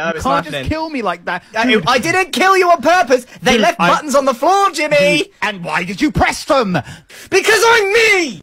No, you it's can't happening. just kill me like that. I, Dude, I didn't kill you on purpose. They Dude, left I- buttons on the floor, Jimmy. and why did you press them? Because I'm me.